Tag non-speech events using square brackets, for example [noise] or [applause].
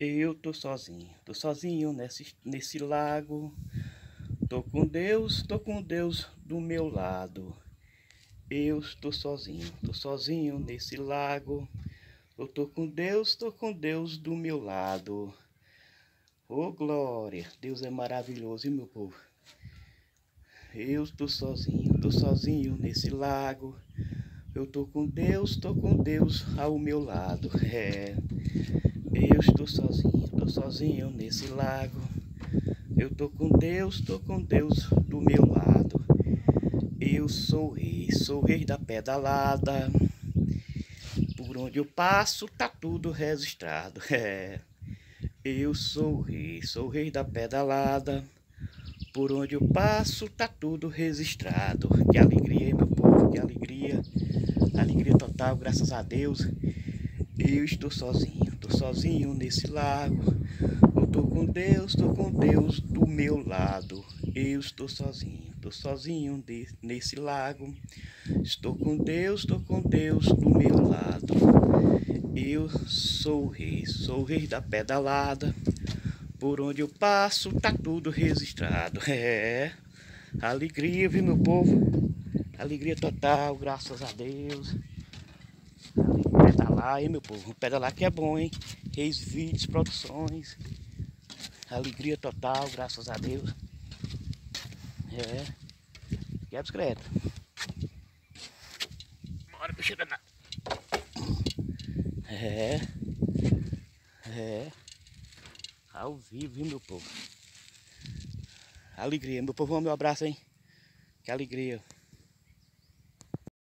Eu tô sozinho, tô sozinho nesse, nesse lago. Tô com Deus, tô com Deus do meu lado. Eu estou sozinho, tô sozinho nesse lago. Eu tô com Deus, tô com Deus do meu lado. Oh glória, Deus é maravilhoso, meu povo? Eu estou sozinho, tô sozinho nesse lago. Eu tô com Deus, tô com Deus ao meu lado. É. Eu estou sozinho, estou sozinho nesse lago. Eu tô com Deus, tô com Deus do meu lado. Eu sou rei, sou rei da pedalada. Por onde eu passo, tá tudo registrado. [laughs] É. Eu sou rei, sou rei da pedalada. Por onde eu passo, tá tudo registrado. Que alegria, meu povo, que alegria. Alegria total, graças a Deus. Eu estou sozinho, estou sozinho nesse lago. Eu estou com Deus, estou com Deus do meu lado. Eu estou sozinho, estou sozinho de, nesse lago. Estou com Deus, estou com Deus do meu lado. Eu sou o rei, sou o rei da pedalada. Por onde eu passo, tá tudo registrado. [laughs] É, alegria, viu, meu povo? Alegria total, graças a Deus pedalar, hein, meu povo? Pedalar que é bom, hein? Reis Vídeos, Produções. Alegria total, graças a Deus. É. Que é discreto. Bora chega na... É. É. Ao vivo, viu, meu povo? Alegria. Meu povo, meu abraço, hein? Que alegria.